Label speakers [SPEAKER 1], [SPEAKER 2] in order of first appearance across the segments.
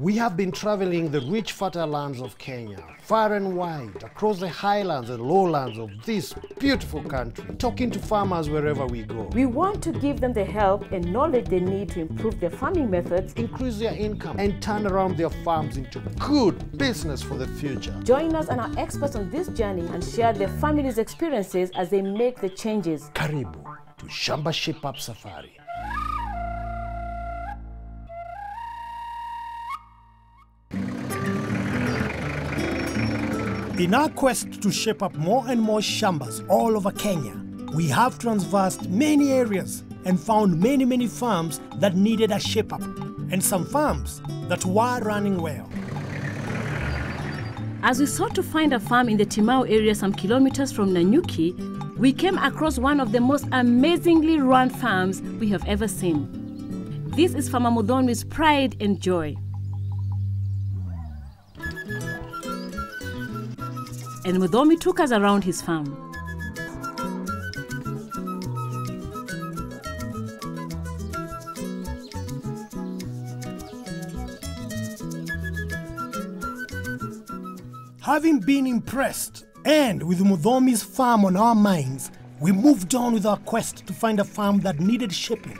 [SPEAKER 1] We have been traveling the rich fertile lands of Kenya, far and wide, across the highlands and lowlands of this beautiful country, talking to farmers wherever we go.
[SPEAKER 2] We want to give them the help and knowledge they need to improve their farming methods.
[SPEAKER 1] increase their income and turn around their farms into good business for the future.
[SPEAKER 2] Join us and our experts on this journey and share their families' experiences as they make the changes.
[SPEAKER 1] Karibu to Shamba Shape Up Safari.
[SPEAKER 3] In our quest to shape up more and more shambas all over Kenya, we have traversed many areas and found many, many farms that needed a shape up, and some farms that were running well.
[SPEAKER 2] As we sought to find a farm in the Timau area some kilometers from Nanyuki, we came across one of the most amazingly run farms we have ever seen. This is Farmer Mudhonwi's pride and joy. And Mudomi took us around his farm.
[SPEAKER 3] Having been impressed and with Mudomi's farm on our minds, we moved on with our quest to find a farm that needed shaping.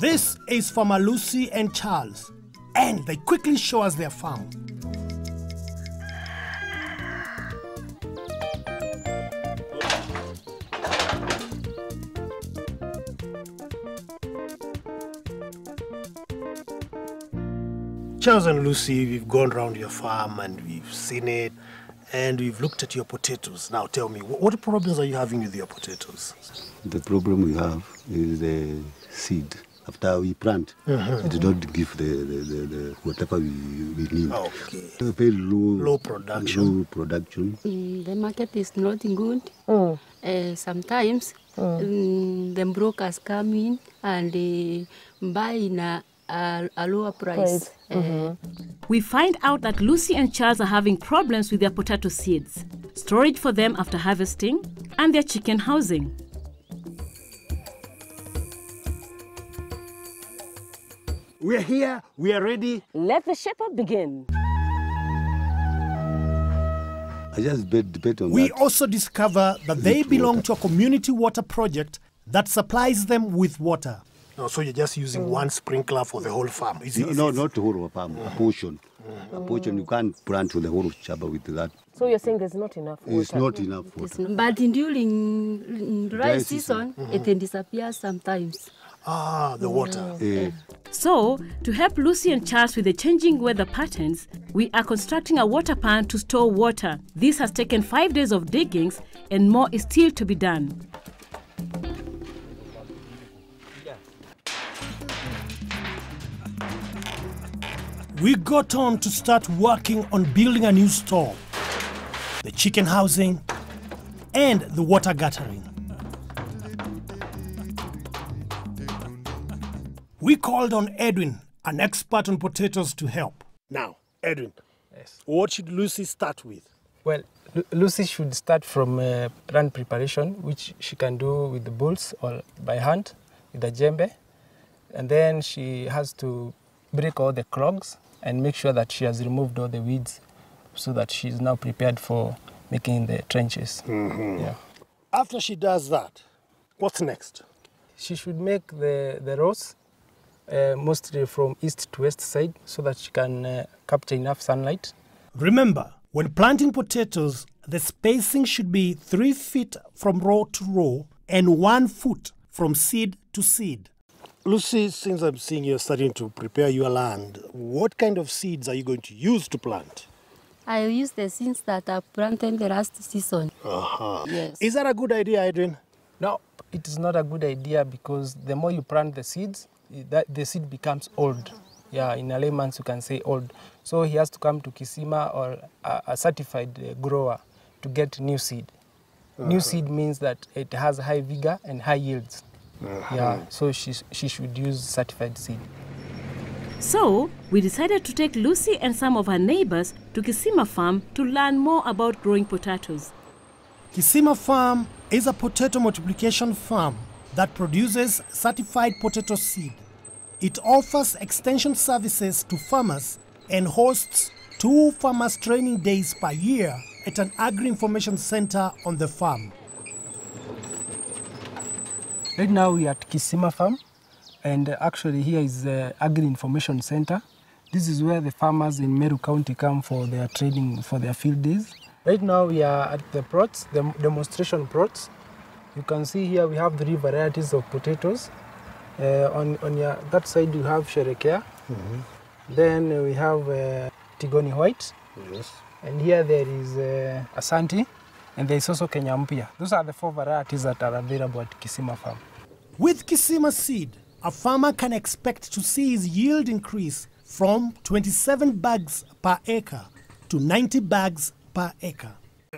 [SPEAKER 3] This is Farmer Lucy and Charles, and they quickly show us their farm. Charles and Lucy, we've gone around your farm and we've seen it and we've looked at your potatoes. Now tell me, what problems are you having with your potatoes?
[SPEAKER 4] The problem we have is the seed. After we plant, it does not give the, the, the, the whatever we, we need.
[SPEAKER 3] Okay.
[SPEAKER 4] A Very low,
[SPEAKER 3] Low production.
[SPEAKER 4] Low production.
[SPEAKER 5] Mm, the market is not good. Uh, sometimes mm, the brokers come in and they buy in a, a, a lower price. Uh,
[SPEAKER 2] We find out that Lucy and Charles are having problems with their potato seeds, storage for them after harvesting, and their chicken housing.
[SPEAKER 1] We're here, we are ready.
[SPEAKER 2] Let the shape up begin.
[SPEAKER 4] I just bet, bet on
[SPEAKER 3] We
[SPEAKER 4] that.
[SPEAKER 3] also discover that they belong
[SPEAKER 4] water.
[SPEAKER 3] to a community water project that supplies them with water. No, so you're just using one sprinkler for the whole farm. Is
[SPEAKER 4] no, no, not the whole of farm, a portion. A portion, you can't plant the whole of Chaba with that.
[SPEAKER 2] So you're saying there's not enough water?
[SPEAKER 4] It's not enough water.
[SPEAKER 5] not- but during mm, dry,
[SPEAKER 4] Dry
[SPEAKER 5] season,
[SPEAKER 4] season.
[SPEAKER 5] it disappear sometimes.
[SPEAKER 3] Ah, the water.
[SPEAKER 4] Eh,
[SPEAKER 2] So, to help Lucy and Charles with the changing weather patterns, we are constructing a water pan to store water. This has taken five days of diggings, and more is still to be done.
[SPEAKER 3] We got on to start working on building a new store, the chicken housing, and the water guttering. We called on Edwin, an expert on potatoes, to help. Now, Edwin, yes. what should Lucy start with?
[SPEAKER 6] Well, Lu- Lucy should start from uh, run preparation, which she can do with the bulls or by hand with the jembe. And then she has to break all the clogs and make sure that she has removed all the weeds so that she is now prepared for making the trenches. Yeah.
[SPEAKER 3] After she does that, what's next?
[SPEAKER 6] She should make the, the rows uh, mostly from east to west side so that she can uh, capture enough sunlight
[SPEAKER 3] Remember, when planting potatoes, the spacing should be three feet from row to row and one foot from seed to seed. Lucy, since I'm seeing you're starting to prepare your land, what kind of seeds are you going to use to plant?
[SPEAKER 5] I use the seeds that I planted the last season.
[SPEAKER 3] Uh-huh.
[SPEAKER 5] Yes.
[SPEAKER 3] Is that a good idea, Adrian?
[SPEAKER 6] No, it is not a good idea because the more you plant the seeds, that the seed becomes old. Yeah, in a layman's you can say old. So he has to come to Kisima or a, a certified uh, grower to get new seed. New seed means that it has high vigor and high yields. Uh, yeah, so she, she should use certified seed.
[SPEAKER 2] So, we decided to take Lucy and some of her neighbors to Kisima Farm to learn more about growing potatoes.
[SPEAKER 3] Kisima Farm is a potato multiplication farm that produces certified potato seed. It offers extension services to farmers and hosts two farmers training days per year at an agri information center on the farm.
[SPEAKER 6] Right now we are at Kisima Farm, and actually here is the Agri Information Center. This is where the farmers in Meru County come for their training, for their field days. Right now we are at the plots, the demonstration plots. You can see here we have three varieties of potatoes. Uh, on on your, that side you have Sherekea. Mm -hmm. Then we have uh, Tigoni White.
[SPEAKER 1] Yes.
[SPEAKER 6] And here there is uh, Asante, and there is also Kenya Mpia. Those are the four varieties that are available at Kisima Farm.
[SPEAKER 3] With Kisima seed, a farmer can expect to see his yield increase from 27 bags per acre to 90 bags per acre.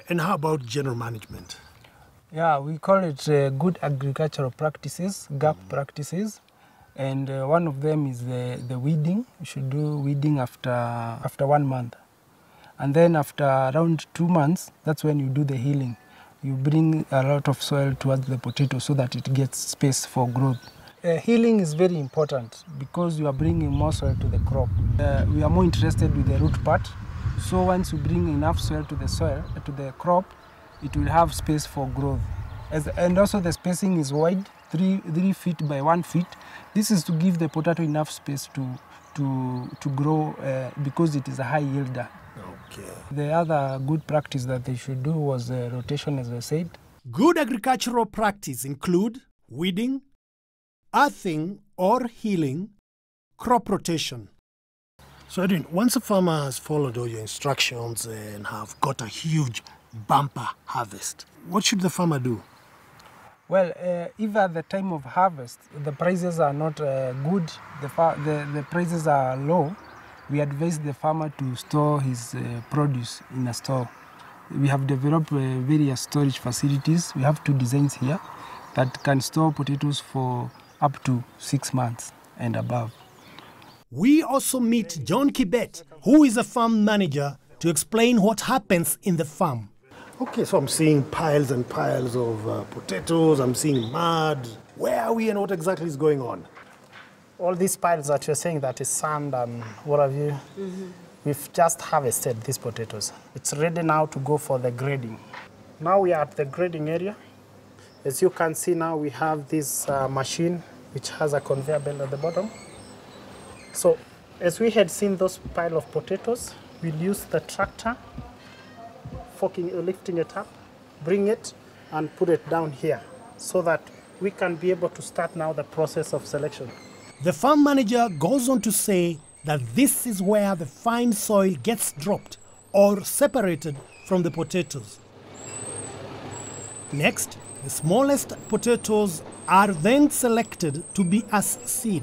[SPEAKER 3] And how about general management?
[SPEAKER 6] Yeah, we call it uh, good agricultural practices, GAP practices, and uh, one of them is the, the weeding. You should do weeding after after one month, and then after around two months, that's when you do the hilling. You bring a lot of soil towards the potato so that it gets space for growth. Uh, hilling is very important because you are bringing more soil to the crop. Uh, we are more interested with the root part. So once you bring enough soil to the soil uh, to the crop, it will have space for growth. As, and also the spacing is wide, three, three feet by one feet. This is to give the potato enough space to, to, to grow uh, because it is a high yielder.
[SPEAKER 3] Okay.
[SPEAKER 6] The other good practice that they should do was uh, rotation, as I said.
[SPEAKER 3] Good agricultural practice include weeding, earthing or hilling, crop rotation. So, Edwin, once a farmer has followed all your instructions and have got a huge bumper harvest, what should the farmer do?
[SPEAKER 6] Well, uh, if at the time of harvest the prices are not uh, good, the, fa- the, the prices are low, we advise the farmer to store his uh, produce in a store. We have developed uh, various storage facilities. We have two designs here that can store potatoes for up to six months and above.
[SPEAKER 3] We also meet John Kibet, who is a farm manager, to explain what happens in the farm. Okay, so I'm seeing piles and piles of uh, potatoes, I'm seeing mud. Where are we and what exactly is going on?
[SPEAKER 7] All these piles that you're saying that is sand and what have you, we've just harvested these potatoes. It's ready now to go for the grading. Now we are at the grading area. As you can see now, we have this uh, machine which has a conveyor belt at the bottom. So as we had seen those pile of potatoes, we'll use the tractor, forking, uh, lifting it up, bring it and put it down here so that we can be able to start now the process of selection.
[SPEAKER 3] The farm manager goes on to say that this is where the fine soil gets dropped or separated from the potatoes. Next, the smallest potatoes are then selected to be as seed,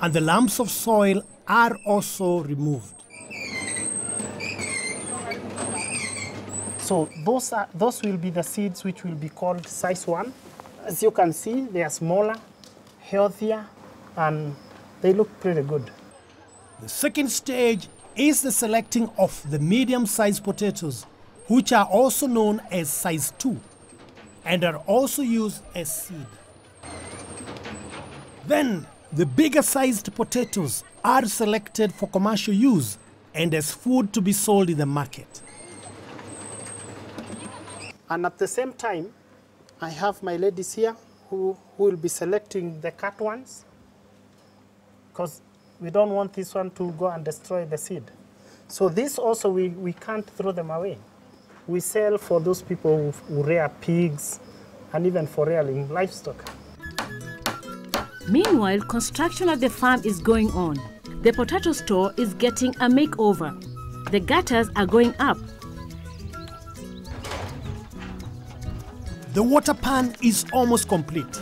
[SPEAKER 3] and the lumps of soil are also removed.
[SPEAKER 7] So those are those will be the seeds which will be called size one. As you can see, they are smaller, healthier, and they look pretty good.
[SPEAKER 3] The second stage is the selecting of the medium sized potatoes, which are also known as size 2 and are also used as seed. Then, the bigger sized potatoes are selected for commercial use and as food to be sold in the market.
[SPEAKER 7] And at the same time, I have my ladies here who, who will be selecting the cut ones because we don't want this one to go and destroy the seed. So this also, we, we can't throw them away. We sell for those people who, who rear pigs and even for rearing livestock.
[SPEAKER 2] Meanwhile, construction at the farm is going on. The potato store is getting a makeover. The gutters are going up.
[SPEAKER 3] The water pan is almost complete.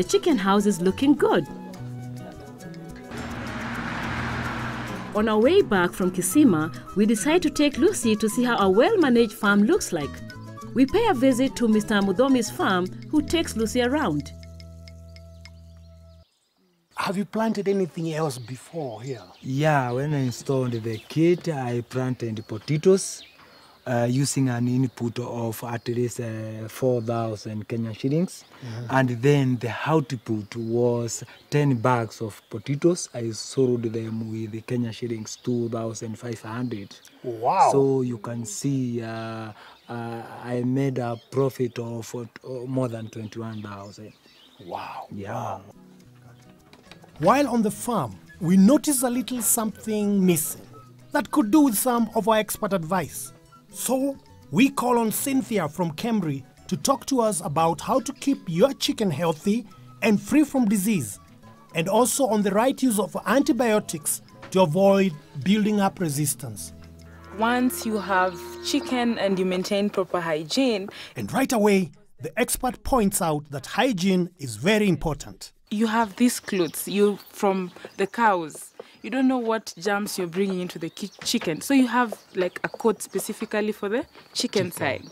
[SPEAKER 2] The chicken house is looking good. On our way back from Kisima, we decide to take Lucy to see how a well managed farm looks like. We pay a visit to Mr. Mudomi's farm, who takes Lucy around.
[SPEAKER 3] Have you planted anything else before here?
[SPEAKER 8] Yeah, when I installed the kit, I planted potatoes. Uh, using an input of at least uh, 4,000 Kenyan shillings. And then the output was 10 bags of potatoes. I sold them with the Kenya shillings 2,500.
[SPEAKER 3] Wow.
[SPEAKER 8] So you can see uh, uh, I made a profit of uh, more than 21,000.
[SPEAKER 3] Wow.
[SPEAKER 8] Yeah.
[SPEAKER 3] While on the farm, we noticed a little something missing that could do with some of our expert advice. So we call on Cynthia from Cambry to talk to us about how to keep your chicken healthy and free from disease, and also on the right use of antibiotics to avoid building up resistance.
[SPEAKER 9] Once you have chicken and you maintain proper hygiene,
[SPEAKER 3] And right away, the expert points out that hygiene is very important.
[SPEAKER 9] you have these clothes you from the cows. You don't know what germs you're bringing into the ki- chicken, so you have like a coat specifically for the chicken, side.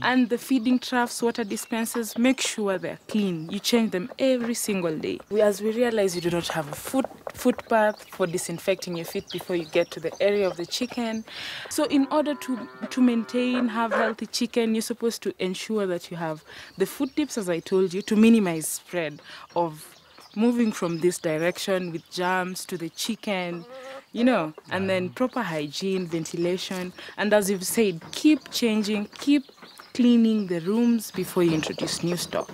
[SPEAKER 9] And the feeding troughs, water dispensers, make sure they're clean. You change them every single day. We, as we realize you do not have a foot footbath for disinfecting your feet before you get to the area of the chicken. So in order to to maintain have healthy chicken, you're supposed to ensure that you have the foot dips, as I told you, to minimize spread of moving from this direction with germs to the chicken, you know, and then proper hygiene, ventilation, and as you've said, keep changing, keep cleaning the rooms before you introduce new stock.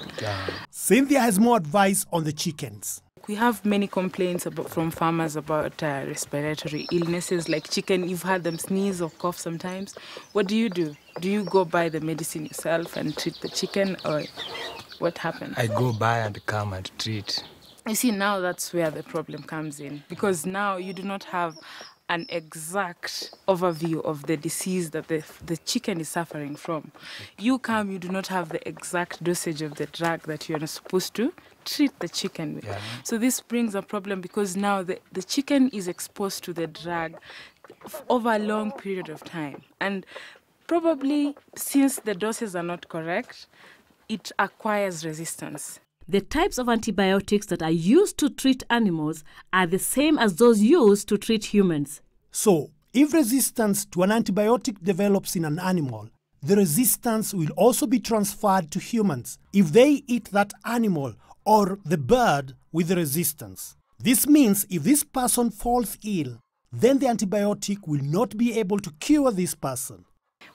[SPEAKER 3] Cynthia has more advice on the chickens.
[SPEAKER 9] We have many complaints about, from farmers about uh, respiratory illnesses like chicken. You've had them sneeze or cough sometimes. What do you do? Do you go buy the medicine yourself and treat the chicken, or what happens?
[SPEAKER 8] I go buy and come and treat.
[SPEAKER 9] You see, now that's where the problem comes in because now you do not have an exact overview of the disease that the, the chicken is suffering from. You come, you do not have the exact dosage of the drug that you're supposed to treat the chicken with. So this brings a problem because now the, the chicken is exposed to the drug over a long period of time. And probably since the doses are not correct, it acquires resistance.
[SPEAKER 2] The types of antibiotics that are used to treat animals are the same as those used to treat humans.
[SPEAKER 3] So, if resistance to an antibiotic develops in an animal, the resistance will also be transferred to humans if they eat that animal or the bird with the resistance. This means if this person falls ill, then the antibiotic will not be able to cure this person.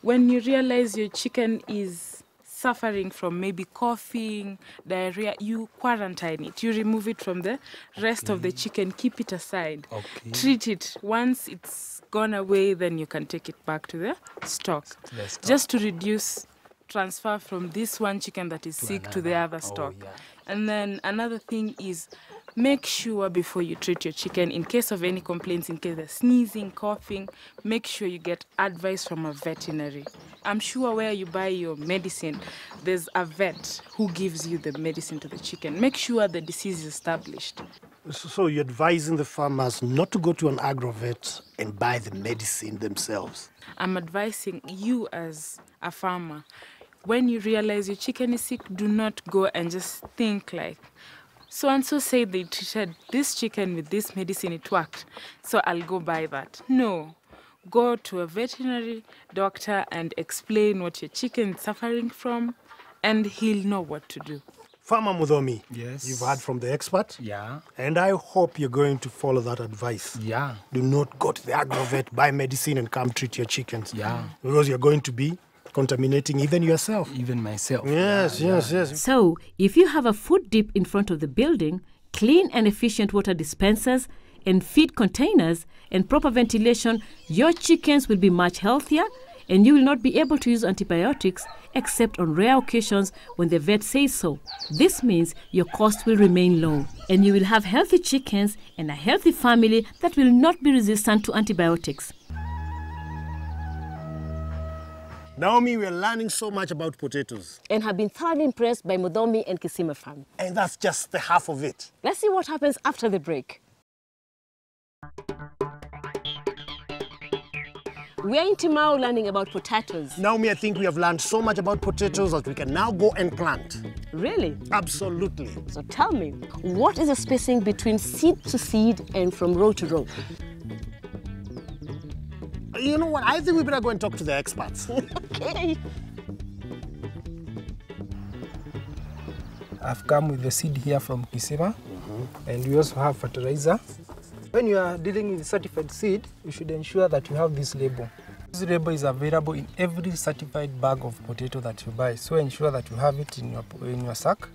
[SPEAKER 9] when you realize your chicken is suffering from maybe coughing, diarrhea, you quarantine it. You remove it from the rest of the chicken, keep it aside.
[SPEAKER 8] Okay.
[SPEAKER 9] Treat it. Once it's gone away, then you can take it back to the stock.
[SPEAKER 8] the stock.
[SPEAKER 9] Just to reduce transfer from this one chicken that is sick to the other oh, stock. And then another thing is make sure before you treat your chicken, in case of any complaints, in case they're sneezing, coughing, make sure you get advice from a veterinary. I'm sure where you buy your medicine, there's a vet who gives you the medicine to the chicken. Make sure the disease is established.
[SPEAKER 1] So, so you're advising the farmers not to go to an agrovet and buy the medicine themselves.
[SPEAKER 9] I'm advising you as a farmer, when you realize your chicken is sick, do not go and just think like, so and so said they treated this chicken with this medicine, it worked, so I'll go buy that. No. Go to a veterinary doctor and explain what your chicken is suffering from, and he'll know what to do.
[SPEAKER 3] Farmer Mudomi,
[SPEAKER 8] Yes.
[SPEAKER 3] you've heard from the expert,
[SPEAKER 8] Yeah.
[SPEAKER 3] and I hope you're going to follow that advice.
[SPEAKER 8] Yeah.
[SPEAKER 3] Do not go to the agrovet, buy medicine, and come treat your chickens.
[SPEAKER 8] Yeah.
[SPEAKER 3] Because you're going to be contaminating even yourself.
[SPEAKER 8] Even myself.
[SPEAKER 3] Yes, yes, yes.
[SPEAKER 2] So, if you have a foot dip in front of the building, clean and efficient water dispensers, and feed containers, and proper ventilation, your chickens will be much healthier and you will not be able to use antibiotics except on rare occasions when the vet says so. This means your cost will remain low and you will have healthy chickens and a healthy family that will not be resistant to antibiotics.
[SPEAKER 1] Naomi, we're learning so much about potatoes,
[SPEAKER 10] and have been thoroughly impressed by Modomi and Kisima farm.
[SPEAKER 1] and that's just the half of it.
[SPEAKER 10] Let's see what happens after the break. We are in Timau learning about potatoes.
[SPEAKER 1] Naomi, I think we have learned so much about potatoes that we can now go and plant.
[SPEAKER 10] Really?
[SPEAKER 1] Absolutely.
[SPEAKER 10] So tell me, what is the spacing between seed to seed and from row to row?
[SPEAKER 1] You know what? I think we better go and talk to the experts.
[SPEAKER 10] Okay.
[SPEAKER 6] I've come with the seed here from Kisima, mm-hmm. and we also have fertilizer. When you are dealing with certified seed, you should ensure that you have this label. This label is available in every certified bag of potato that you buy, so ensure that you have it in your, in your sack.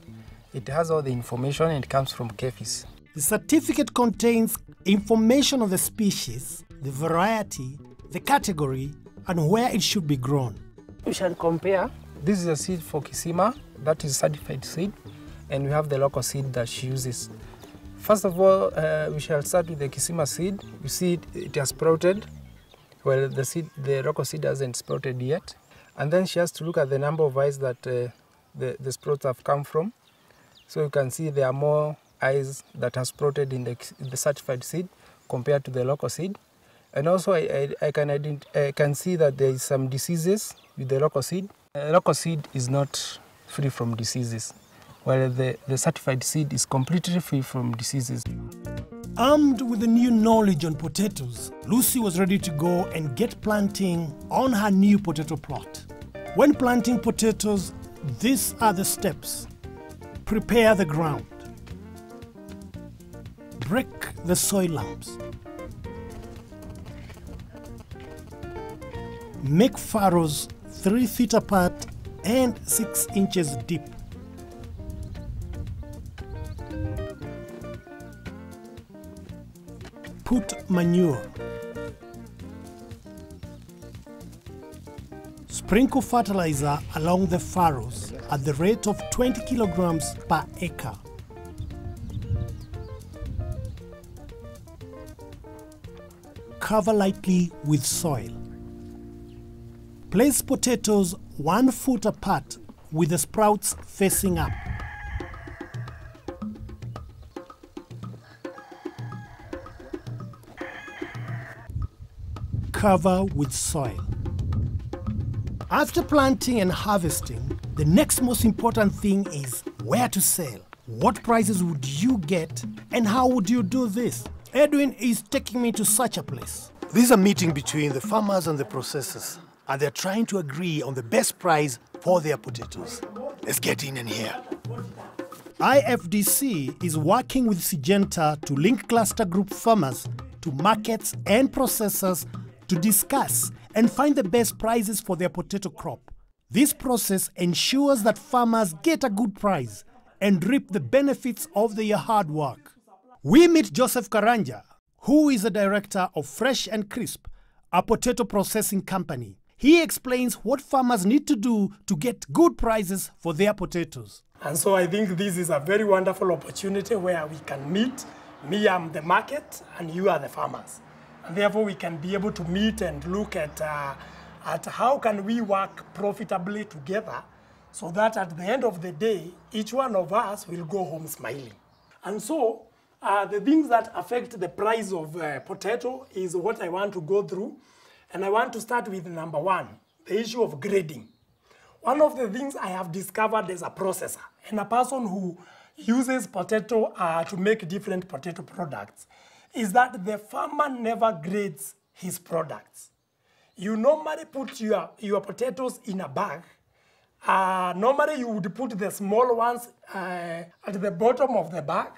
[SPEAKER 6] It has all the information and it comes from KEPHIS.
[SPEAKER 3] The certificate contains information on the species, the variety, the category, and where it should be grown.
[SPEAKER 6] We shall compare. This is a seed for Kisima, that is certified seed, and we have the local seed that she uses. First of all, uh, we shall start with the Kisima seed. You see it, it has sprouted. Well, the seed, the local seed hasn't sprouted yet. And then she has to look at the number of eyes that uh, the, the sprouts have come from. So you can see there are more eyes that have sprouted in the, in the certified seed compared to the local seed. And also I, I, I can, I can see that there is some diseases with the local seed. Uh, local seed is not free from diseases, while the, the certified seed is completely free from diseases.
[SPEAKER 3] Armed with the new knowledge on potatoes, Lucy was ready to go and get planting on her new potato plot. When planting potatoes, these are the steps. Prepare the ground. Break the soil lumps. Make furrows 3 feet apart and 6 inches deep. Put manure. Sprinkle fertilizer along the furrows at the rate of 20 kilograms per acre. Cover lightly with soil. Place potatoes one foot apart with the sprouts facing up. Cover with soil. After planting and harvesting, the next most important thing is where to sell. What prices would you get and how would you do this? Edwin is taking me to such a place. This is a meeting between the farmers and the processors, and they're trying to agree on the best price for their potatoes. Let's get in and hear. IFDC is working with Syngenta to link cluster group farmers to markets and processors to discuss and find the best prices for their potato crop. This process ensures that farmers get a good price and reap the benefits of their hard work. We meet Joseph Karanja, who is the director of Fresh and Crisp, a potato processing company. He explains what farmers need to do to get good prices for their potatoes.
[SPEAKER 11] And so I think this is a very wonderful opportunity where we can meet. Me, I'm the market, and you are the farmers. And therefore, we can be able to meet and look at, uh, at how can we work profitably together so that at the end of the day, each one of us will go home smiling. And so, uh, the things that affect the price of uh, potato is what I want to go through. And I want to start with number one, the issue of grading. One of the things I have discovered as a processor and a person who uses potato uh, to make different potato products is that the farmer never grades his products. You normally put your, your potatoes in a bag. Uh, normally you would put the small ones uh, at the bottom of the bag.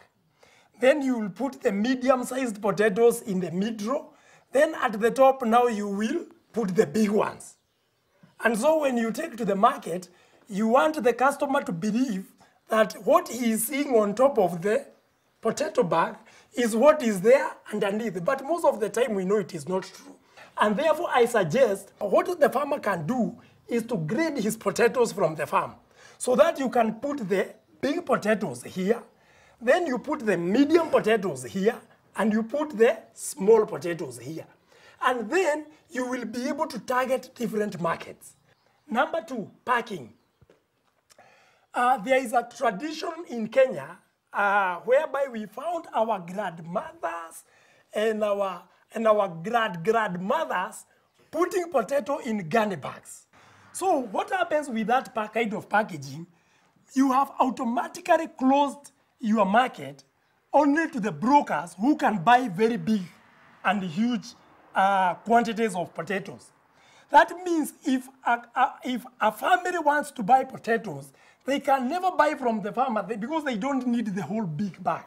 [SPEAKER 11] Then you will put the medium-sized potatoes in the middle. Then at the top now you will put the big ones. And so when you take to the market, you want the customer to believe that what he is seeing on top of the potato bag is what is there underneath. But most of the time we know it is not true. And therefore I suggest what the farmer can do is to grade his potatoes from the farm so that you can put the big potatoes here, then you put the medium potatoes here, and you put the small potatoes here. And then you will be able to target different markets. Number two, packing. Uh, there is a tradition in Kenya uh, whereby we found our grandmothers and our, and our grand grandmothers putting potato in gunny bags. So what happens with that kind of packaging? You have automatically closed your market only to the brokers who can buy very big and huge uh, quantities of potatoes. That means if a, a, if a family wants to buy potatoes, they can never buy from the farmer because they don't need the whole big bag.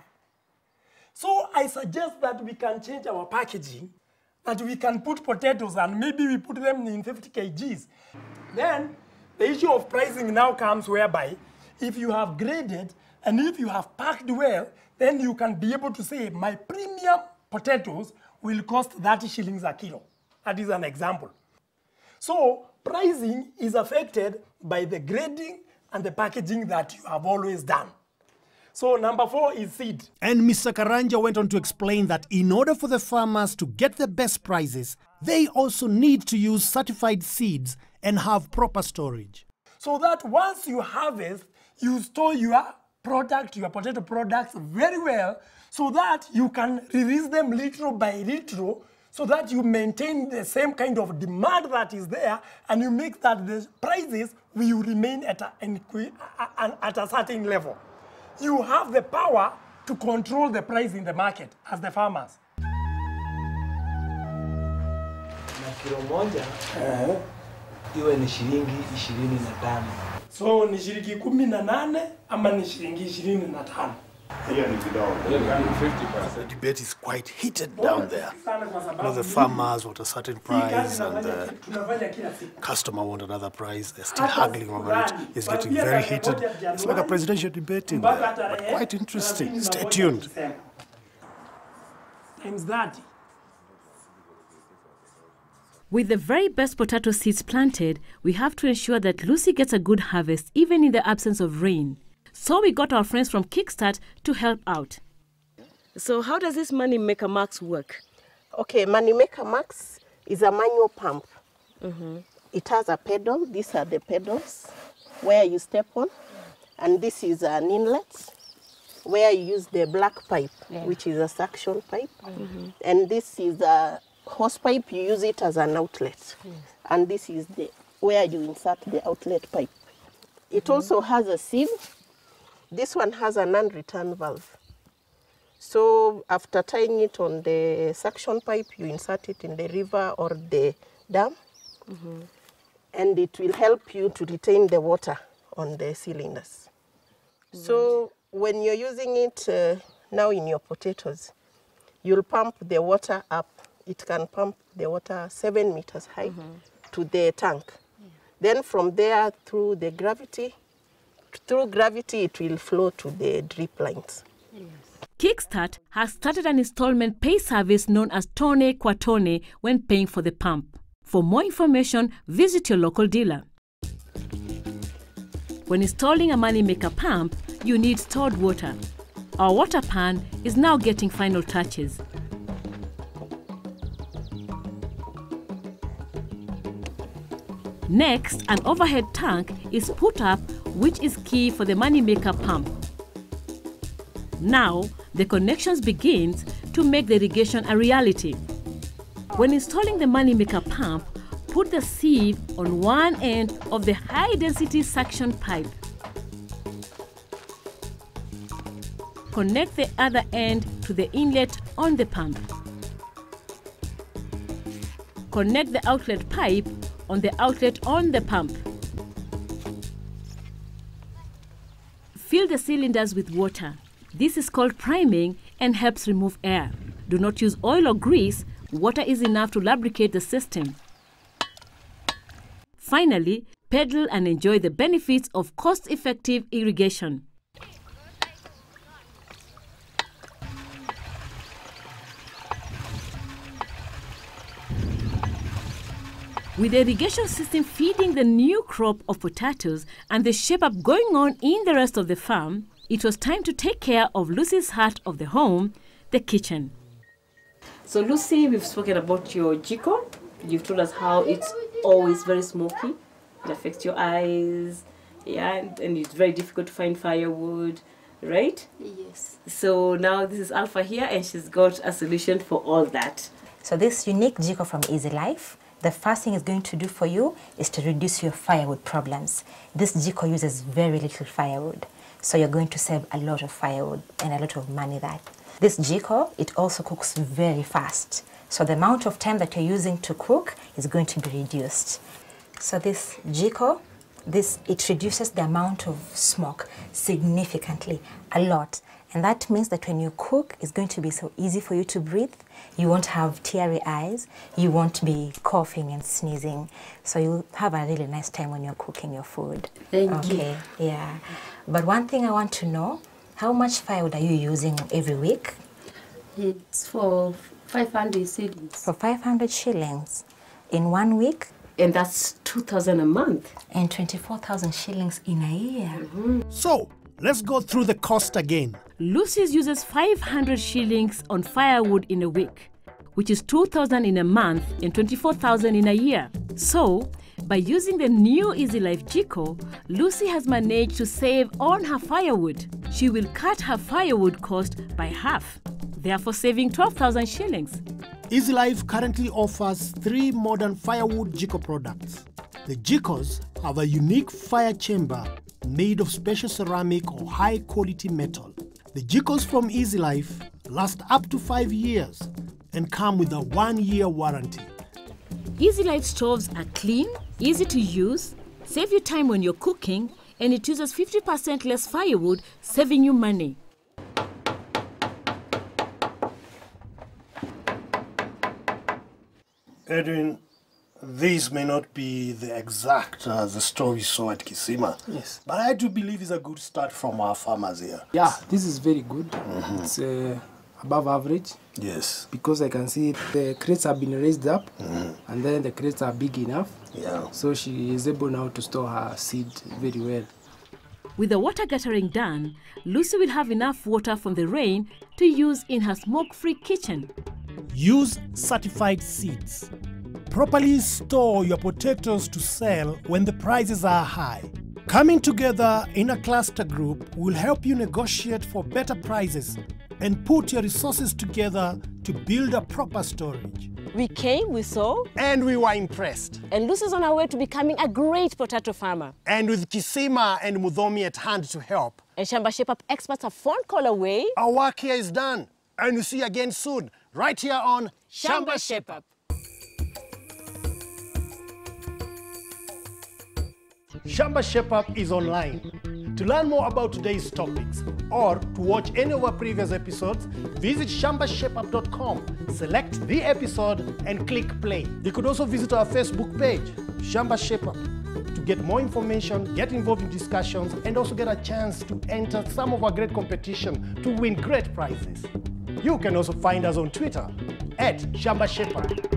[SPEAKER 11] So I suggest that we can change our packaging, that we can put potatoes and maybe we put them in 50 kgs. Then the issue of pricing now comes whereby if you have graded and if you have packed well, then you can be able to say my premium potatoes will cost 30 shillings a kilo. That is an example. So pricing is affected by the grading and the packaging that you have always done. So number four is seed.
[SPEAKER 1] And Mr. Karanja went on to explain that in order for the farmers to get the best prices, they also need to use certified seeds and have proper storage.
[SPEAKER 11] So that once you harvest, you store your product, your potato products very well, so that you can release them little by little, so that you maintain the same kind of demand that is there, and you make that the prices will remain at a, an equi- a- a- at a certain level. You have the power to control the price in the market as the farmers.
[SPEAKER 8] na kilo moja uh-huh. iwe ni shilingi ishirini na tano.
[SPEAKER 11] So ni shilingi kumi na nane ama ni shilingi ishirini na tano.
[SPEAKER 1] The debate is quite heated down there. You know, the farmers want a certain price and the customer want another price. They're still haggling over it. It's getting very heated. It's like a presidential debate in there, but quite interesting. Stay tuned.
[SPEAKER 11] Times that.
[SPEAKER 2] With the very best potato seeds planted, we have to ensure that Lucy gets a good harvest even in the absence of rain. So we got our friends from Kickstart to help out.
[SPEAKER 10] So how does this money maker max work?
[SPEAKER 12] Okay, Money Maker Max is a manual pump. Mm-hmm. It has a pedal. These are the pedals where you step on, and this is an inlet where you use the black pipe, which is a suction pipe, mm-hmm. and this is a hose pipe. You use it as an outlet, hmm. and this is the where you insert the outlet pipe. It hmm. also has a sieve. This one has a non-return valve. So after tying it on the suction pipe, you insert it in the river or the dam, mm-hmm. and it will help you to retain the water on the cylinders. So when you're using it uh, now in your potatoes, you'll pump the water up. It can pump the water seven meters high to the tank. Then from there, through the gravity, through gravity, it will flow to the drip lines.
[SPEAKER 2] Kickstart has started an installment pay service known as Tone Kwa Tone when paying for the pump. For more information, visit your local dealer. When installing a Moneymaker pump, you need stored water. Our water pan is now getting final touches. Next, an overhead tank is put up, which is key for the Moneymaker pump. Now, the connections begins to make the irrigation a reality. When installing the Moneymaker pump, put the sieve on one end of the high-density suction pipe. Connect the other end to the inlet on the pump. Connect the outlet pipe on the outlet on the pump. Fill the cylinders with water. This is called priming and helps remove air. Do not use oil or grease. Water is enough to lubricate the system. Finally, pedal and enjoy the benefits of cost-effective irrigation. With the irrigation system feeding the new crop of potatoes and the shape up going on in the rest of the farm, it was time to take care of Lucy's heart of the home, the kitchen.
[SPEAKER 10] So Lucy, we've spoken about your jiko. You've told us how it's always very smoky. It affects your eyes. Yeah, and, and it's very difficult to find firewood, right?
[SPEAKER 5] Yes.
[SPEAKER 10] So now this is Alpha here and she's got a solution for all that.
[SPEAKER 13] So this unique Jiko from Easy Life, the first thing it's going to do for you is to reduce your firewood problems. This Jiko uses very little firewood, so you're going to save a lot of firewood and a lot of money that. This Jiko, it also cooks very fast. So the amount of time that you're using to cook is going to be reduced. So this jiko, this it reduces the amount of smoke significantly, a lot. And that means that when you cook, it's going to be so easy for you to breathe. You won't have teary eyes. You won't be coughing and sneezing. So you'll have a really nice time when you're cooking your food.
[SPEAKER 5] Thank you.
[SPEAKER 13] okay, yeah. But one thing I want to know, how much firewood are you using every week?
[SPEAKER 5] It's for 500 shillings.
[SPEAKER 13] For 500 shillings in one week?
[SPEAKER 10] And that's 2,000 a month.
[SPEAKER 13] And 24,000 shillings in a year. Mm-hmm.
[SPEAKER 3] So, let's go through the cost again.
[SPEAKER 2] Lucy's uses 500 shillings on firewood in a week, which is 2,000 in a month and 24,000 in a year. So, by using the new Easy Life Jiko, Lucy has managed to save on her firewood. She will cut her firewood cost by half, therefore saving 12,000 shillings.
[SPEAKER 3] Easy Life currently offers three modern firewood Jiko products. The Jikos have a unique fire chamber made of special ceramic or high quality metal. The Jikos from Easy Life last up to five years and come with a one year warranty.
[SPEAKER 2] Easy Life stoves are clean, easy to use, save you time when you're cooking, and it uses 50% less firewood, saving you money.
[SPEAKER 1] Edwin, these may not be the exact uh, the story we saw at Kisima.
[SPEAKER 6] Yes.
[SPEAKER 1] But I do believe it's a good start from our farmers here.
[SPEAKER 6] Yeah, this is very good. It's uh, above average.
[SPEAKER 1] Yes.
[SPEAKER 6] Because I can see the crates have been raised up and then the crates are big enough.
[SPEAKER 1] Yeah.
[SPEAKER 6] So she is able now to store her seed very well.
[SPEAKER 2] With the water guttering done, Lucy will have enough water from the rain to use in her smoke free kitchen.
[SPEAKER 3] Use certified seeds. Properly store your potatoes to sell when the prices are high. Coming together in a cluster group will help you negotiate for better prices and put your resources together to build a proper storage.
[SPEAKER 14] We came, we saw,
[SPEAKER 1] And we were impressed.
[SPEAKER 14] and Lucy's on her way to becoming a great potato farmer.
[SPEAKER 1] And with Kisima and Mudhomi at hand to help,
[SPEAKER 14] And Shamba Shape Up experts a phone call away.
[SPEAKER 1] our work here is done. And we'll see you again soon, right here on
[SPEAKER 14] Shamba Shape Up.
[SPEAKER 1] Shamba Shape Up is online. To learn more about today's topics or to watch any of our previous episodes, visit shambashapeup.com, select the episode, and click play. You could also visit our Facebook page, Shamba Shape Up, to get more information, get involved in discussions, and also get a chance to enter some of our great competition to win great prizes. You can also find us on Twitter at Shamba.